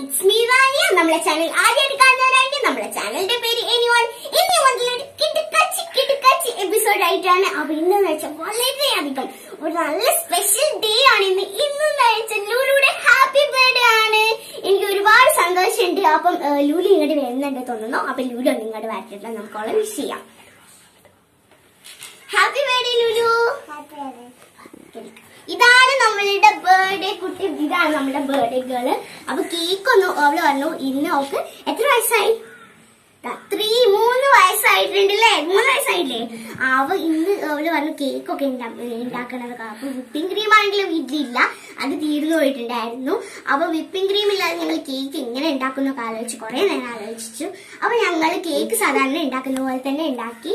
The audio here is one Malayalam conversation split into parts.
ഇറ്റ്സ് മീ ചാനൽ ആദ്യമായിട്ട് കാണുന്നവരാണെങ്കിൽ ചാനലിന്റെ പേര് എനിവൺ ഇനി മുതലൊരു കിടുക്കച്ചി കിടുക്കച്ചി എപ്പിസോഡ് ആയിട്ടാണ്. അപ്പൊ ഇന്നെന്ന് വെച്ചാൽ വളരെയധികം ഒരു നല്ല സ്പെഷ്യൽ ഡേ ആണ് ഇന്ന്. ഇന്നെന്ന് വെച്ചാൽ ലൂലുയുടെ ഹാപ്പി ബർത്ത്ഡേ ആണ്. എനിക്ക് ഒരുപാട് സന്തോഷമുണ്ട്. അപ്പം ലൂലി ഇങ്ങോട്ട് വരുന്നുണ്ട് തോന്നുന്നു. അപ്പൊ ലൂലു ഒന്ന് ഇങ്ങോട്ട് വരട്ടിട്ട് നമുക്ക് വിഷ് ചെയ്യാം ഹാപ്പി ബർത്ത്ഡേ ലൂലു ഇതാണ് നമ്മളുടെ ബർത്ത്ഡേ കുട്ടി ഇതാണ് നമ്മുടെ ബർത്ത്ഡേ ഗേൾ അപ്പൊ കേക്ക് ഒന്ന് അവൾ പറഞ്ഞു ഇന്ന് അവൾക്ക് എത്ര വയസ്സായി? മൂന്ന് വയസ്സായിട്ടുണ്ട് അല്ലേ മൂന്ന് വയസ്സായില്ലേ? അവ ഇന്ന് അവൾ പറഞ്ഞു കേക്ക് ഒക്കെ ഉണ്ടാക്കണത് അപ്പൊ വിപ്പിംഗ് ക്രീം ആണെങ്കിലും വീട്ടിലില്ല. അത് തീർന്നു പോയിട്ടുണ്ടായിരുന്നു. അപ്പൊ വിപ്പിംഗ് ക്രീം ഇല്ലാതെ ഞങ്ങൾ കേക്ക് എങ്ങനെ ഉണ്ടാക്കുന്നൊക്കെ ആലോചിച്ച് കുറെ നേരം ആലോചിച്ചു. അപ്പൊ ഞങ്ങൾ കേക്ക് സാധാരണ ഉണ്ടാക്കുന്ന പോലെ തന്നെ ഉണ്ടാക്കി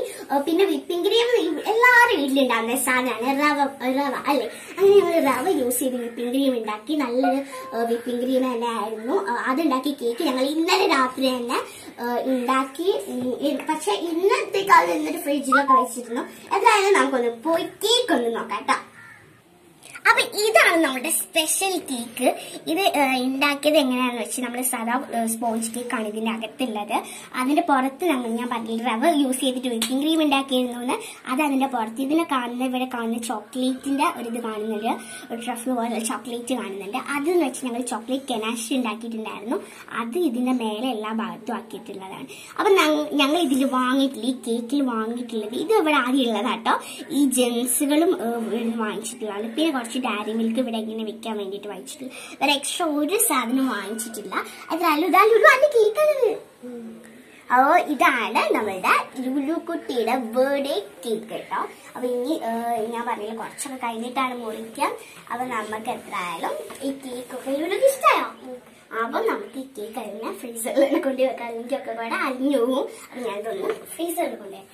പിന്നെ വിപ്പിംഗ് ക്രീം എല്ലാവരും വീട്ടിലുണ്ടാകുന്ന സാധനമാണ് റവ റവ അല്ലേ? അങ്ങനെ ഞങ്ങൾ റവ യൂസ് ചെയ്ത് വിപ്പിംഗ് ക്രീം ഉണ്ടാക്കി നല്ലൊരു വിപ്പിംഗ് ക്രീം തന്നെ ആയിരുന്നു. ഏഹ് അതുണ്ടാക്കി കേക്ക് ഞങ്ങൾ ഇന്നലെ രാത്രി തന്നെ ഉണ്ടാക്കി ഉം, ഇ- കാലം ഇന്നൊരു ഫ്രിഡ്ജിലൊക്കെ വെച്ചിരുന്നു. എന്തായാലും നമുക്കൊന്ന് പോയി കേക്ക് ഒന്ന് നോക്കാം കേട്ടോ. അപ്പൊ ഇതാണ് നമ്മുടെ സ്പെഷ്യൽ കേക്ക് ഇത് ഉണ്ടാക്കിയത് എങ്ങനെയാണെന്ന് വെച്ചാൽ നമ്മൾ സാധാ സ്പോഞ്ച് കേക്കാണ് ഇതിന്റെ അകത്തുള്ളത്. അതിന്റെ പുറത്ത് നമ്മൾ ഞാൻ പറഞ്ഞില്ല റവ യൂസ് ചെയ്തിട്ട് വിപ്പിംഗ് ക്രീം ഉണ്ടാക്കിയിരുന്നു എന്ന് അത് അതിന്റെ പുറത്ത് ഇതിനെ കാണുന്ന ഇവിടെ കാണുന്ന ചോക്ലേറ്റിന്റെ ഒരു ഇത് കാണുന്നുണ്ട്. ഒരു ട്രഫ് പോലെ ചോക്ലേറ്റ് കാണുന്നുണ്ട്. അത് എന്ന് വെച്ച് ഞങ്ങൾ ചോക്ലേറ്റ് കെനാഷ് ഉണ്ടാക്കിയിട്ടുണ്ടായിരുന്നു അത് ഇതിന്റെ മേലെ എല്ലാ ഭാഗത്തും ആക്കിയിട്ടുള്ളതാണ്. അപ്പൊ ഞങ്ങൾ ഇതിൽ വാങ്ങിയിട്ടില്ല. ഈ കേക്കിൽ വാങ്ങിയിട്ടുള്ളത്. ഇത് ഇവിടെ ആദ്യം ഉള്ളതാട്ടോ. ഈ ജെൻസുകളും വാങ്ങിച്ചിട്ടുള്ളതാണ്. പിന്നെ കുറച്ച് ഡയറി മിൽക്ക് ഇവിടെ ഇങ്ങനെ വെക്കാൻ വേണ്ടിയിട്ട് വാങ്ങിച്ചിട്ടില്ല വേറെ എക്സ്ട്രാ ഒരു സാധനം വാങ്ങിച്ചിട്ടില്ല. അതിലല്ല ഇതാ ലുലു അതിന്റെ കേക്കാണത് അപ്പോ ഇതാണ് നമ്മളുടെ ലുലു കുട്ടിയുടെ ബർത്ത്ഡേ കേക്ക് കേട്ടോ. അപ്പൊ ഇനി ഞാൻ പറഞ്ഞില്ല കുറച്ചൊക്കെ കഴിഞ്ഞിട്ടാണ് മുറിക്കുക അപ്പൊ നമുക്ക് എത്രയായാലും ഈ കേക്കൊക്കെ ലുലുക്ക് ഇഷ്ടമായോ അപ്പൊ നമുക്ക് ഈ കേക്ക് അതിനെ ഫ്രീസറിൽ കൊണ്ടുപോയി വെക്കാം. എനിക്കൊക്കെ കൂടെ അലിഞ്ഞു പോകും. അപ്പൊ ഞാൻ ഇതൊന്ന് ഫ്രീസറിൽ കൊണ്ടുപോയി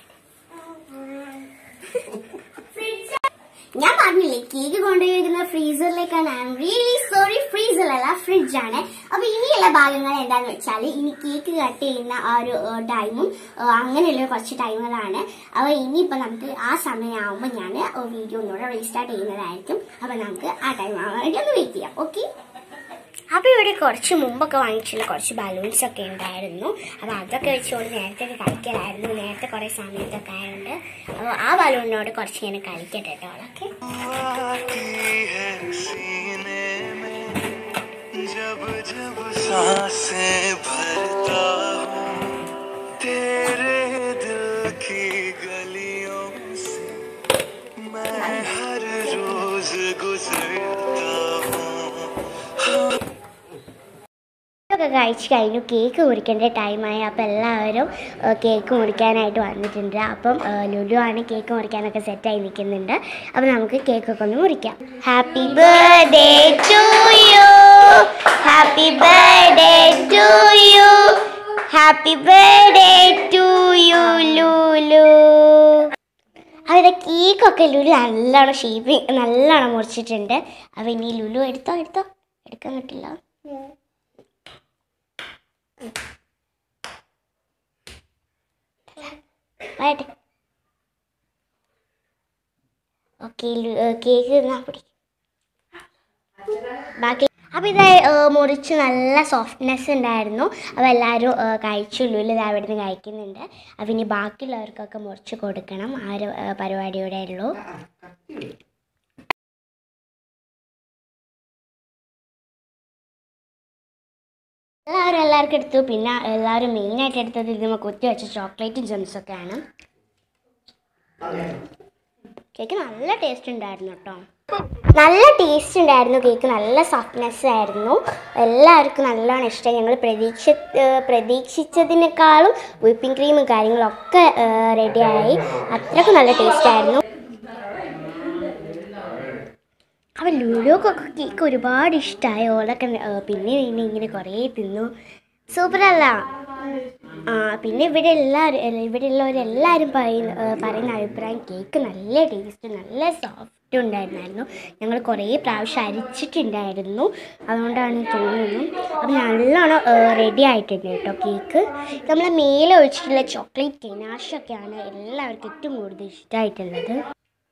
ഞാൻ പറഞ്ഞില്ലേ കേക്ക് കൊണ്ടുപോയിരിക്കുന്ന ഫ്രീസറിലേക്കാണ് I M really sorry fridge ഫ്രിഡ്ജാണ് അപ്പൊ ഇനിയുള്ള ഭാഗങ്ങൾ എന്താന്ന് വെച്ചാൽ ഇനി കേക്ക് കട്ട് ചെയ്യുന്ന ആ ഒരു ടൈമും അങ്ങനെയുള്ള കുറച്ച് ടൈമുകളാണ് അപ്പൊ ഇനിയിപ്പോ നമുക്ക് ആ സമയമാകുമ്പോൾ ഞാൻ വീഡിയോ ഒന്നുകൂടെ റീസ്റ്റാർട്ട് ചെയ്യുന്നതായിരിക്കും. അപ്പൊ നമുക്ക് ആ ടൈം ആവാൻ വേണ്ടി ഒന്ന് വെയിറ്റ് ചെയ്യാം ഓക്കെ അപ്പൊ ഇവിടെ കുറച്ച് മുമ്പൊക്കെ വാങ്ങിച്ചിട്ടുള്ള കുറച്ച് ബലൂൺസ് ഒക്കെ ഉണ്ടായിരുന്നു അപ്പൊ അതൊക്കെ വെച്ചുകൊണ്ട് നേരത്തെ ഒക്കെ കളിക്കലായിരുന്നു നേരത്തെ കുറെ സമയത്തൊക്കെ ആയതുകൊണ്ട് അപ്പൊ ആ ബലൂണിനോട് കുറച്ച് ഇങ്ങനെ കളിക്കട്ടെ കേട്ടോ അവളൊക്കെ आती है सीने में जब जब सांसें भरता ഒക്കെ കഴിച്ച് കഴിഞ്ഞു. കേക്ക് മുറിക്കേണ്ട ടൈമായി അപ്പോൾ എല്ലാവരും കേക്ക് മുറിക്കാനായിട്ട് വന്നിട്ടുണ്ട്. അപ്പം ലുലു ആണ് കേക്ക് മുറിക്കാനൊക്കെ സെറ്റായി നിൽക്കുന്നുണ്ട്. അപ്പം നമുക്ക് കേക്കൊക്കെ ഒന്ന് മുറിക്കാം. Happy birthday to you happy birthday to you happy birthday to you Lulu. അവരുടെ കേക്കൊക്കെ ലുലു നല്ലോണം ഷേപ്പ് നല്ലോണം മുറിച്ചിട്ടുണ്ട്. അപ്പോൾ ഇനി ലുലു എടുത്തോ എടുത്തോ. എടുക്കാൻ കിട്ടില്ല വരട്ടെ. കേക്ക് ബാക്കി അപ്പോൾ ഇത് മുറിച്ച് നല്ല സോഫ്റ്റ്നെസ് ഉണ്ടായിരുന്നു. അപ്പോൾ എല്ലാവരും കഴിച്ചുള്ളൂ ഇത് അവിടെ നിന്ന് കഴിക്കുന്നുണ്ട്. അപ്പൊ ഇനി ബാക്കിയുള്ളവർക്കൊക്കെ മുറിച്ച് കൊടുക്കണം. ആ ഒരു പരിപാടിയുടെ ഉള്ളൂ. എല്ലാവരും എല്ലാവർക്കും എടുത്തു. പിന്നെ എല്ലാവരും മെയിനായിട്ട് എടുത്തത് ഇത് നമുക്ക് കുത്തി വെച്ച ചോക്ലേറ്റും ജെംസൊക്കെയാണ് കേക്ക് നല്ല ടേസ്റ്റ് ഉണ്ടായിരുന്നു കേട്ടോ. നല്ല ടേസ്റ്റ് ഉണ്ടായിരുന്നു കേക്ക്. നല്ല സോഫ്റ്റ്നെസ് ആയിരുന്നു. എല്ലാവർക്കും നല്ലോണം ഇഷ്ടമായി. ഞങ്ങൾ പ്രതീക്ഷ പ്രതീക്ഷിച്ചതിനേക്കാളും വിപ്പിംഗ് ക്രീമും കാര്യങ്ങളൊക്കെ റെഡിയായി അത്രയ്ക്ക് നല്ല ടേസ്റ്റ് ആയിരുന്നു. അപ്പം ലുലുക്കൊക്കെ കേക്ക് ഒരുപാട് ഇഷ്ടമായി ഓളൊക്കെ പിന്നെ പിന്നെ ഇങ്ങനെ കുറേ തിന്നു. സൂപ്പറല്ല. ആ പിന്നെ ഇവിടെ എല്ലാവരും ഇവിടെ ഉള്ളവരെല്ലാവരും പറയുന്ന പറയുന്ന അഭിപ്രായം കേക്ക് നല്ല ടേസ്റ്റ് നല്ല സോഫ്റ്റ് ഉണ്ടായിരുന്നായിരുന്നു. ഞങ്ങൾ കുറേ പ്രാവശ്യം അരിച്ചിട്ടുണ്ടായിരുന്നു. അതുകൊണ്ടാണ് തോന്നുന്നു. അപ്പം നല്ലോണം റെഡി ആയിട്ടുണ്ട് കേട്ടോ കേക്ക്. നമ്മൾ മേലെ ഒഴിച്ചിട്ടുള്ള ചോക്ലേറ്റ് കെനാഷൊക്കെയാണ് എല്ലാവർക്കും ഏറ്റവും കൂടുതൽ ഇഷ്ടമായിട്ടുള്ളത്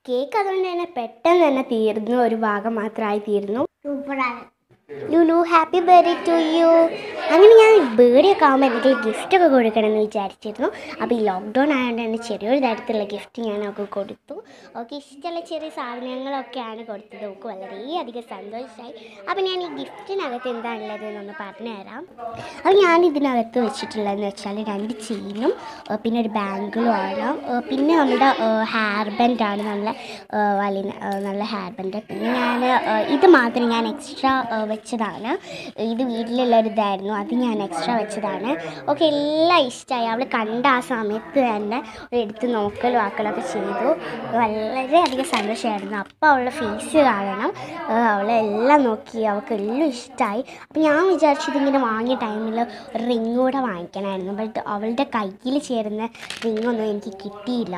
കേക്ക് അതുകൊണ്ട് തന്നെ പെട്ടെന്ന് തന്നെ തീർന്നു ഒരു ഭാഗം മാത്രമായി തീർന്നു. സൂപ്പറാണ് Lulu happy birthday to you അങ്ങനെ ഞാൻ ബർത്ത്ഡേ ഒക്കെ ആകുമ്പോൾ എന്തെങ്കിലും ഗിഫ്റ്റൊക്കെ കൊടുക്കണമെന്ന് വിചാരിച്ചിരുന്നു. അപ്പോൾ ഈ ലോക്ക്ഡൗൺ ആയതുകൊണ്ട് തന്നെ ചെറിയൊരു തരത്തിലുള്ള ഗിഫ്റ്റ് ഞാൻ അവൾക്ക് കൊടുത്തു. അവൾക്ക് ഇഷ്ടമുള്ള ചെറിയ സാധനങ്ങളൊക്കെയാണ് കൊടുത്തത്. അവൾക്ക് വളരെയധികം സന്തോഷമായി അപ്പോൾ ഞാൻ ഈ ഗിഫ്റ്റിനകത്ത് എന്താണുള്ളത് എന്നൊന്ന് പറഞ്ഞു തരാം. അപ്പോൾ ഞാൻ ഇതിനകത്ത് വെച്ചിട്ടുള്ളതെന്ന് വെച്ചാൽ രണ്ട് ചെയിനും പിന്നെ ഒരു ബാങ്കിളും ആണ്. പിന്നെ നമ്മുടെ ഹെയർ ബെൻഡാണ് നല്ല വലിയ നല്ല ഹെയർ ബാൻഡ് പിന്നെ ഞാൻ ഇത് മാത്രം ഞാൻ എക്സ്ട്രാ വെച്ചതാണ്. ഇത് വീട്ടിലുള്ളൊരിതായിരുന്നു. അത് ഞാൻ എക്സ്ട്രാ വെച്ചതാണ്. ഓക്കെ എല്ലാം ഇഷ്ടമായി അവൾ കണ്ട ആ സമയത്ത് തന്നെ എടുത്ത് നോക്കലും ആക്കലൊക്കെ ചെയ്തു. വളരെയധികം സന്തോഷമായിരുന്നു. അപ്പോൾ അവളുടെ ഫേസ് കാണണം. അവളെല്ലാം നോക്കി. അവൾക്ക് എല്ലാം ഇഷ്ടമായി അപ്പോൾ ഞാൻ വിചാരിച്ചു ഇതിങ്ങനെ വാങ്ങിയ ടൈമിൽ ഒരു റിങ് വാങ്ങിക്കണമായിരുന്നു ബട്ട് അവളുടെ കയ്യിൽ ചേരുന്ന റിങ്ങൊന്നും എനിക്ക് കിട്ടിയില്ല.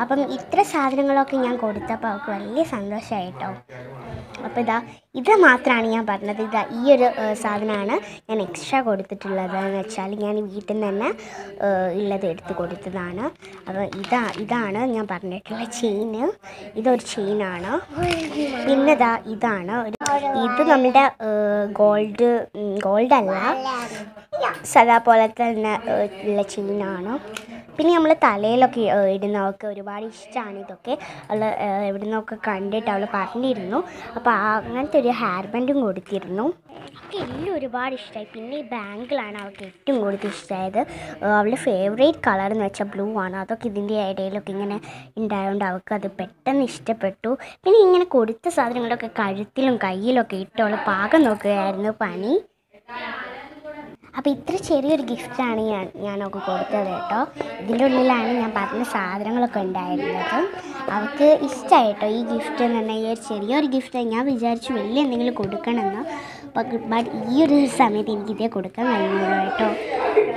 അപ്പം ഇത്ര സാധനങ്ങളൊക്കെ ഞാൻ കൊടുത്തപ്പോൾ അവൾക്ക് വലിയ സന്തോഷമായിട്ടോ അപ്പോൾ ഇതാ ഇത് മാത്രമാണ് ഞാൻ പറഞ്ഞത്. ഇതാ ഈ ഒരു സാധനമാണ് ഞാൻ എക്സ്ട്രാ കൊടുത്തിട്ടുള്ളത് എന്ന് വെച്ചാൽ ഞാൻ വീട്ടിൽ നിന്ന് തന്നെ ഉള്ളത് എടുത്ത് കൊടുത്തതാണ്. അപ്പോൾ ഇതാ ഇതാണ് ഞാൻ പറഞ്ഞിട്ടുള്ള ചെയിന് ഇതൊരു ചെയിനാണ് പിന്നെ ഇതാ ഇതാണ് ഒരു ഇത് നമ്മുടെ ഗോൾഡ് ഗോൾഡല്ല സദാ പോലെ തന്നെ ഉള്ള ചെയിനാണ് പിന്നെ നമ്മൾ തലയിലൊക്കെ ഇടുന്ന ഒരുപാട് ഇഷ്ടമാണ് ഇതൊക്കെ. അവൾ എവിടെ നിന്നൊക്കെ കണ്ടിട്ട് അവൾ പറഞ്ഞിരുന്നു. അപ്പോൾ അങ്ങനത്തെ ഒരു ഹെയർ ബാൻഡും കൊടുത്തിരുന്നു. അവൾക്ക് എല്ലാം ഒരുപാട് ഇഷ്ടമായി പിന്നെ ഈ ബാങ്കിളാണ് അവൾക്ക് ഏറ്റവും കൂടുതൽ ഇഷ്ടമായത് അവളുടെ ഫേവറേറ്റ് കളർ എന്ന് വെച്ചാൽ ബ്ലൂ ആണ്. അതൊക്കെ ഇതിന്റെ ഇടയിലൊക്കെ ഇങ്ങനെ ഉണ്ടായതുകൊണ്ട് അവൾക്ക് അത് പെട്ടെന്ന് ഇഷ്ടപ്പെട്ടു. പിന്നെ ഇങ്ങനെ കൊടുത്ത സാധനങ്ങളൊക്കെ കഴുത്തിലും കയ്യിലൊക്കെ ഇട്ട് അവൾ പാകം നോക്കുകയായിരുന്നു പണി. അപ്പോൾ ഇത്ര ചെറിയൊരു ഗിഫ്റ്റാണ് ഞാൻ ഞാനൊക്കെ കൊടുത്തത് കേട്ടോ. ഇതിന്റെ ഉള്ളിലാണ് ഞാൻ പറഞ്ഞ സാധനങ്ങളൊക്കെ ഉണ്ടായിരുന്നത്. അവൾക്ക് ഇഷ്ടമായി കേട്ടോ ഈ ഗിഫ്റ്റ് എന്ന് പറഞ്ഞാൽ ഈ ഒരു ചെറിയൊരു ഗിഫ്റ്റ് ഞാൻ വിചാരിച്ചു വലിയ എന്തെങ്കിലും കൊടുക്കണമെന്ന്. ബട്ട് ഈ ഒരു സമയത്ത് എനിക്കിതേ കൊടുക്കാൻ കഴിയുള്ളൂ കേട്ടോ.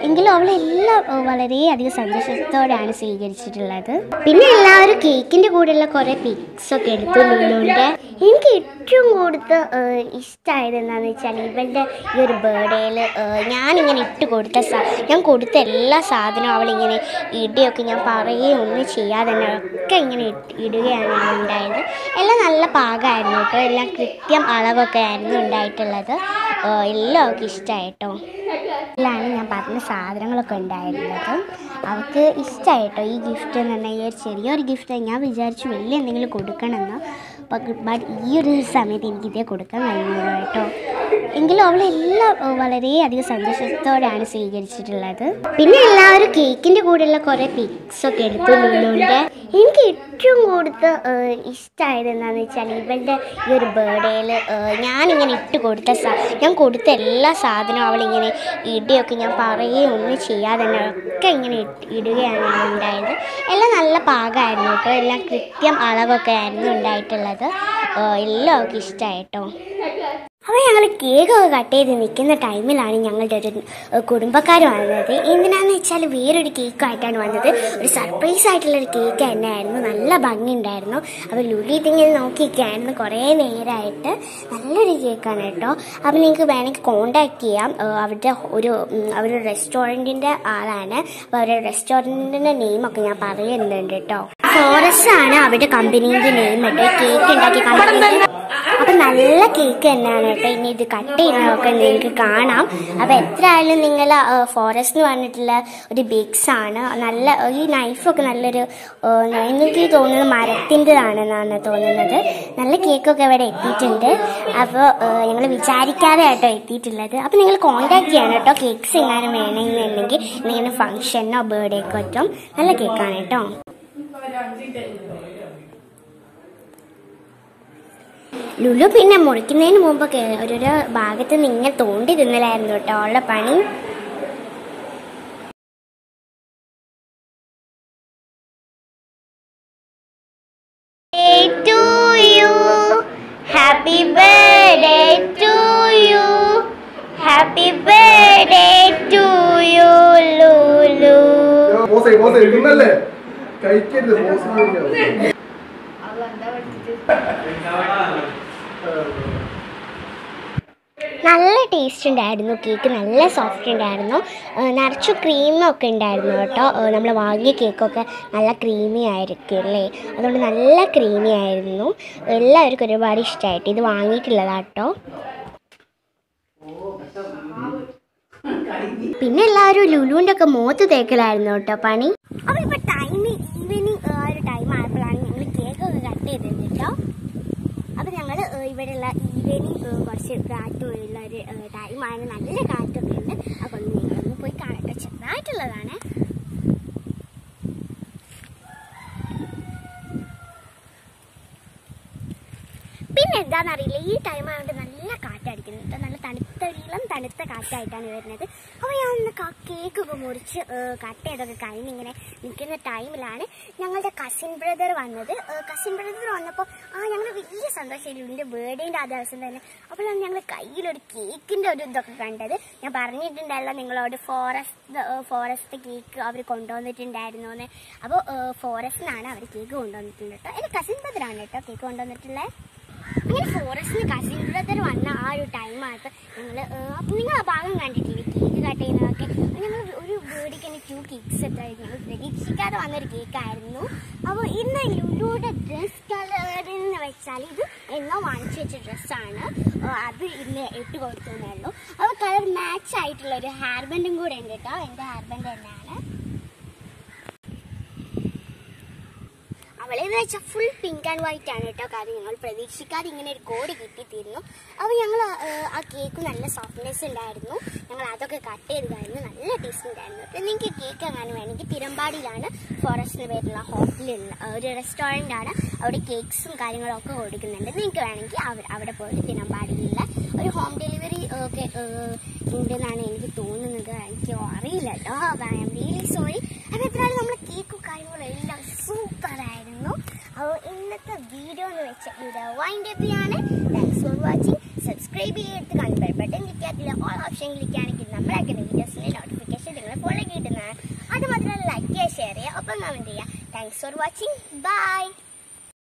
എങ്കിലും അവളെല്ലാം വളരെയധികം സന്തോഷത്തോടെയാണ് സ്വീകരിച്ചിട്ടുള്ളത്. പിന്നെ എല്ലാവരും കേക്കിന്റെ കൂടെയുള്ള കുറേ പിക്സ് ഒക്കെ എടുത്തു നിന്നുണ്ട്. എനിക്ക് ഏറ്റവും കൂടുതൽ ഇഷ്ടമായത് എന്താണെന്ന് വെച്ചാൽ ഇവളുടെ ഈ ഒരു ബർത്ത്ഡേയിൽ ഞാനിങ്ങനെ ഇട്ട് കൊടുത്ത സാ ഞാൻ കൊടുത്ത എല്ലാ സാധനവും അവളിങ്ങനെ ഇടുകയൊക്കെ ഞാൻ പറയുകയും ഒന്നും ചെയ്യാതെ തന്നെ ഒക്കെ ഇങ്ങനെ ഇടുകയാണ് ഉണ്ടായത്. എല്ലാം നല്ല പാകമായിരുന്നു കേട്ടോ. എല്ലാം കൃത്യം അളവൊക്കെ ആയിരുന്നു ഉണ്ടായിട്ടുള്ളത്. ഏഹ്, എല്ലാം ഒക്കെ ഇഷ്ടമായിട്ടോ ഇതിലാണ് ഞാൻ പറഞ്ഞ സാധനങ്ങളൊക്കെ ഉണ്ടായിരുന്നത്. അവൾക്ക് ഇഷ്ടമായിട്ടോ ഈ ഗിഫ്റ്റ് എന്ന് പറഞ്ഞാൽ ഈ ഒരു ചെറിയൊരു ഗിഫ്റ്റ് ഞാൻ വിചാരിച്ചു വലിയ എന്തെങ്കിലും കൊടുക്കണമെന്ന്. ബട്ട് ഈ ഒരു സമയത്ത് എനിക്കിതേ കൊടുക്കാൻ കഴിഞ്ഞുള്ളൂ കേട്ടോ. എങ്കിലും അവളെല്ലാം വളരെയധികം സന്തോഷത്തോടെയാണ് സ്വീകരിച്ചിട്ടുള്ളത്. പിന്നെ എല്ലാവരും കേക്കിന്റെ കൂടെയുള്ള കുറേ പിക്സ് ഒക്കെ എടുത്തു നിന്നുണ്ട്. എനിക്ക് ഏറ്റവും കൂടുതൽ ഇഷ്ടമായത് എന്താണെന്ന് വെച്ചാൽ ഇവളുടെ ഈ ഒരു ബർത്ത്ഡേയിൽ ഞാനിങ്ങനെ ഇട്ട് കൊടുത്ത സാ ഞാൻ കൊടുത്ത എല്ലാ സാധനവും അവളിങ്ങനെ ഇടുകയൊക്കെ ഞാൻ പറയുകയും ഒന്നും ചെയ്യാതെ തന്നെ ഒക്കെ ഇങ്ങനെ ഇടുകയാണ് ഉണ്ടായത്. എല്ലാം നല്ല പാകമായിരുന്നു കേട്ടോ. എല്ലാം കൃത്യം അളവൊക്കെ ആയിരുന്നു ഉണ്ടായിട്ടുള്ളത്. എല്ലാം ഒക്കെ ഇഷ്ടമായിട്ടോ അപ്പോൾ ഞങ്ങൾ കേക്കൊക്കെ കട്ട് ചെയ്ത് നിൽക്കുന്ന ടൈമിലാണ് ഞങ്ങളുടെ ഒരു കുടുംബക്കാർ വന്നത്. എന്തിനാന്ന് വെച്ചാൽ വേറൊരു കേക്കായിട്ടാണ് വന്നത്. ഒരു സർപ്രൈസ് ആയിട്ടുള്ള ഒരു കേക്ക് തന്നെയായിരുന്നു. നല്ല ഭംഗിയുണ്ടായിരുന്നു അപ്പോൾ ലുലി ഇങ്ങനെ നോക്കിയിരിക്കുകയായിരുന്നു കുറേ നേരമായിട്ട് നല്ലൊരു കേക്കാണ് കേട്ടോ. അപ്പോൾ നിങ്ങൾക്ക് വേണമെങ്കിൽ കോണ്ടാക്ട് ചെയ്യാം. അവരുടെ ഒരു അവരുടെ റെസ്റ്റോറന്റിന്റെ ആളാണ്. അപ്പോൾ അവരുടെ റെസ്റ്റോറന്റിന്റെ നെയിമൊക്കെ ഞാൻ പറയുന്നുണ്ട് കേട്ടോ. ഫോറസ്റ്റ് ആണ് അവരുടെ കമ്പനീന്റെ നെയിം കേട്ടോ കേക്ക് ഉണ്ടാക്കി അപ്പൊ നല്ല കേക്ക് തന്നെയാണ് കേട്ടോ. ഇനി ഇത് കട്ട് ചെയ്യുന്നതൊക്കെ നിങ്ങൾക്ക് കാണാം. അപ്പൊ എത്ര ആയാലും നിങ്ങൾ ഫോറസ്റ്റ് എന്ന് പറഞ്ഞിട്ടുള്ള ഒരു ബിഗ്സ് ആണ്. നല്ല ഈ നൈഫൊക്കെ നല്ലൊരു എനിക്ക് തോന്നുന്നത് മരത്തിന്റെതാണെന്നാണ് തോന്നുന്നത്. നല്ല കേക്കൊക്കെ ഇവിടെ എത്തിയിട്ടുണ്ട്. അപ്പോൾ ഞങ്ങൾ വിചാരിക്കാതെ കേട്ടോ എത്തിയിട്ടുള്ളത്. അപ്പോൾ നിങ്ങൾ കോൺടാക്ട് ചെയ്യണം കേട്ടോ. കേക്ക്സ് എങ്ങാനും വേണമെന്നുണ്ടെങ്കിൽ എന്തെങ്കിലും ഫംഗ്ഷനോ ബർത്ത്ഡേക്കോ നല്ല കേക്കാണ് കേട്ടോ. ലുലു പിന്നെ മുറിക്കുന്നതിന് മുമ്പൊക്കെ ഓരോരോ ഭാഗത്ത് നിന്ന് ഇങ്ങനെ തോണ്ടി തിന്നലായിരുന്നു കേട്ടോ ഉള്ള പണി happy you. To you to you. Happy birthday to കഴിക്കരുത് നല്ല ടേസ്റ്റ് ഉണ്ടായിരുന്നു കേക്ക് നല്ല സോഫ്റ്റ് ഉണ്ടായിരുന്നു. നിറച്ചു ക്രീമൊക്കെ ഉണ്ടായിരുന്നു കേട്ടോ. നമ്മൾ വാങ്ങിയ കേക്കൊക്കെ നല്ല ക്രീമി ആയിരിക്കും അല്ലേ? അതുകൊണ്ട് നല്ല ക്രീമി ആയിരുന്നു. എല്ലാവർക്കും ഒരുപാട് ഇഷ്ടമായിട്ട് ഇത് വാങ്ങിയിട്ടുള്ളതാ പിന്നെ എല്ലാവരും ലുലുവിന്റെ ഒക്കെ മോത്ത് തേക്കലായിരുന്നു കേട്ടോ പണി. അപ്പൊ ഇപ്പൊ ടൈം ഈവനിങ് ഒരു ടൈം കട്ട്. ഒരു നല്ല കാറ്റൊക്കെ ഉണ്ട്. പോയി പിന്നെ ഈ ടൈം ആയതുകൊണ്ട് നല്ല കാറ്റടിക്കുന്നുണ്ട് നല്ല തണുത്ത ഇളം തണുത്ത കാറ്റായിട്ടാണ് വരുന്നത്. അപ്പോൾ ഞാൻ ഒന്ന് കേക്ക് ഒക്കെ മുറിച്ച് കട്ട് ചെയ്തൊക്കെ കഴിഞ്ഞ് ഇങ്ങനെ നിൽക്കുന്ന ടൈമിലാണ് ഞങ്ങളുടെ കസിൻ ബ്രദർ വന്നത്. കസിൻ ബ്രദർ വന്നപ്പോൾ ആ ഞങ്ങൾ വലിയ സന്തോഷമായിരുന്നു. എന്റെ ബേർഡേന്റെ ആ ദിവസം തന്നെ. അപ്പോഴാണ് ഞങ്ങൾ കയ്യിലൊരു കേക്കിന്റെ ഒരു ഇതൊക്കെ കണ്ടത്. ഞാൻ പറഞ്ഞിട്ടുണ്ടല്ലോ നിങ്ങളോട് ഫോറസ്റ്റ് ഫോറസ്റ്റ് കേക്ക് അവർ കൊണ്ടുവന്നിട്ടുണ്ടായിരുന്നു എന്ന് അപ്പോൾ ഫോറസ്റ്റിനാണ് അവർ കേക്ക് കൊണ്ടുവന്നിട്ടുണ്ട് കേട്ടോ എന്റെ കസിൻ ബ്രദറാണ് കേട്ടോ കേക്ക് കൊണ്ടുവന്നിട്ടുള്ളത്. അങ്ങനെ ഫോറസ്റ്റിന് കസിൻ ബ്രദർ വന്ന ആ ഒരു ടൈമായപ്പോൾ ഞങ്ങൾ അപ്പം നിങ്ങൾ ആ ഭാഗം കണ്ടിട്ടില്ലേ? കേക്ക് കട്ട് ചെയ്യുന്നതൊക്കെ ഞങ്ങൾ ഒരു ബേർഡിക്ക് തന്നെ ടു കേക്ക്സ് എത്തായിരുന്നു ഞങ്ങൾ പ്രതീക്ഷിക്കാതെ വന്നൊരു കേക്കായിരുന്നു അപ്പോൾ ഇന്ന് ലുലുയുടെ ഡ്രസ് കളർ എന്ന് വെച്ചാൽ ഇത് എന്നോ വാങ്ങിച്ചു വെച്ച ഡ്രസ്സാണ് അത് ഇന്ന് ഇട്ട് കൊടുത്തതേ ഉള്ളൂ. അപ്പോൾ കളർ മാച്ച് ആയിട്ടുള്ള ഒരു ഹെയർ ബാൻഡും കൂടെ ഉണ്ട് കേട്ടോ എന്റെ ഹെയർ ബാൻഡ് തന്നെയാണ്. അവളെന്ന് വെച്ചാൽ ഫുൾ പിങ്ക് ആൻഡ് വൈറ്റ് ആണ് കേട്ടോ കാര്യം. ഞങ്ങൾ പ്രതീക്ഷിക്കാതെ ഇങ്ങനെ ഒരു കോഡ് കിട്ടിത്തീരുന്നു അപ്പോൾ ഞങ്ങൾ ആ കേക്ക് നല്ല സോഫ്റ്റ്നെസ് ഉണ്ടായിരുന്നു. ഞങ്ങൾ അതൊക്കെ കട്ട് ചെയ്ത് കഴിഞ്ഞു നല്ല ടേസ്റ്റ് ഉണ്ടായിരുന്നു. അപ്പോൾ നിങ്ങൾക്ക് കേക്ക് അങ്ങനെ വേണമെങ്കിൽ തിരുമ്പാടിയിലാണ് ഫോറസ്റ്റിന് പേരുള്ള ഹോട്ടലുള്ള ഒരു റെസ്റ്റോറന്റ് ആണ്. അവിടെ കേക്ക്സും കാര്യങ്ങളൊക്കെ കൊടുക്കുന്നുണ്ട്. നിങ്ങൾക്ക് വേണമെങ്കിൽ അവിടെ പോയിട്ട് തിരമ്പാടിയിലുള്ള ഒരു ഹോം ഡെലിവറി ഒക്കെ ഉണ്ടെന്നാണ് എനിക്ക് തോന്നുന്നത്. എനിക്ക് അറിയില്ല കേട്ടോ. ഐ എം റിയലി സോറി അപ്പോൾ എത്രയാണ് നമ്മുടെ കേക്കും കാര്യങ്ങളും എല്ലാം സൂപ്പർ ആയിരുന്നു അപ്പോൾ ഇന്നത്തെ വീഡിയോ എന്ന് വെച്ചാൽ ഇത് wind up thanks for watching subscribe ചെയ്തെടുത്ത് കാണുമ്പോൾ ബട്ടൺ ക്ലിക്കാക്കില്ല ഓൾ ഓപ്ഷൻ ക്ലിക്കാണെങ്കിൽ നമ്മളാക്കുന്ന വീഡിയോസിന്റെ നോട്ടിഫിക്കേഷൻ നിങ്ങളെ ഫോളോ കിട്ടുന്നതാണ് അത് മാത്രമല്ല ലൈക്ക് ചെയ്യുക ഷെയർ ചെയ്യുക ഒപ്പം കമന്റ് ചെയ്യുക. Thanks for watching bye